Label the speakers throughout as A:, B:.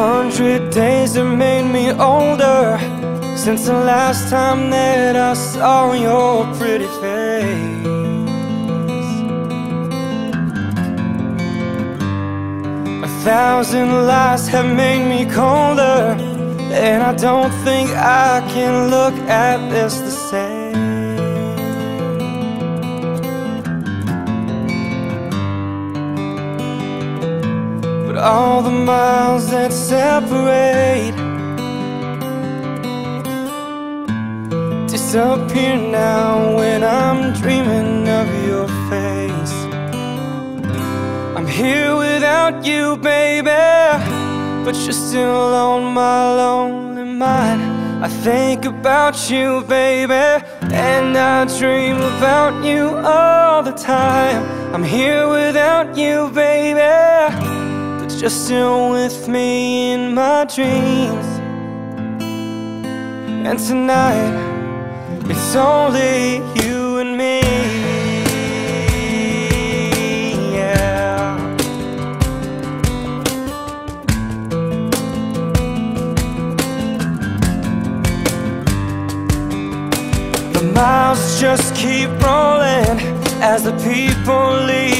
A: hundred days have made me older Since the last time that I saw your pretty face. A thousand lies have made me colder And I don't think I can look at this the same all the miles that separate. Disappear now when I'm dreaming of your face. I'm here without you, baby But you're still on my lonely mind. I think about you, baby And I dream about you all the time. I'm here without you, baby you're still with me in my dreams. And tonight It's only you and me. Yeah. The miles just keep rolling As the people leave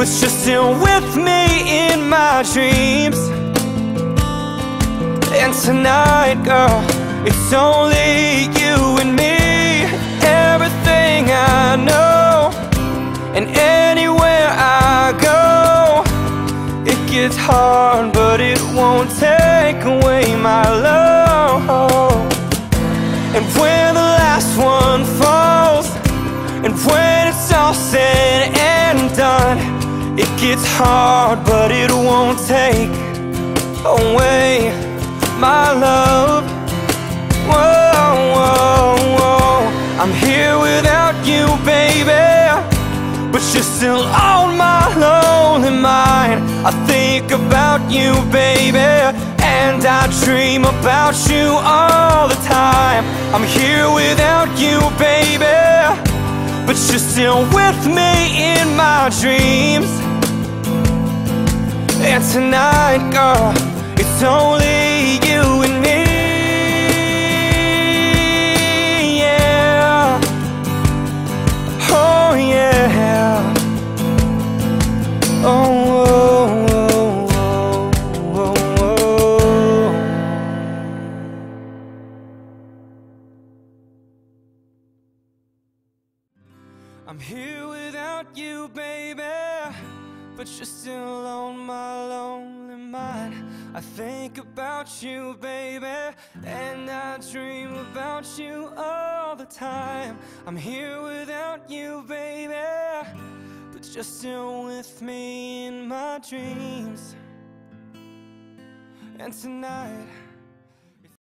A: But you're still with me in my dreams. And tonight, girl, it's only you and me. Everything I know And anywhere I go It gets hard, but it won't take away gets hard, but it won't take away my love. Whoa, whoa, whoa. I'm here without you, baby But you're still on my lonely mind. I think about you, baby And I dream about you all the time. I'm here without you, baby But you're still with me in my dreams And tonight, girl, it's only you and me. Yeah. Oh, yeah. Oh. I'm here without you, baby But you're still on my lonely mind. I think about you, baby And I dream about you all the time. I'm here without you, baby But you're still with me in my dreams. And tonight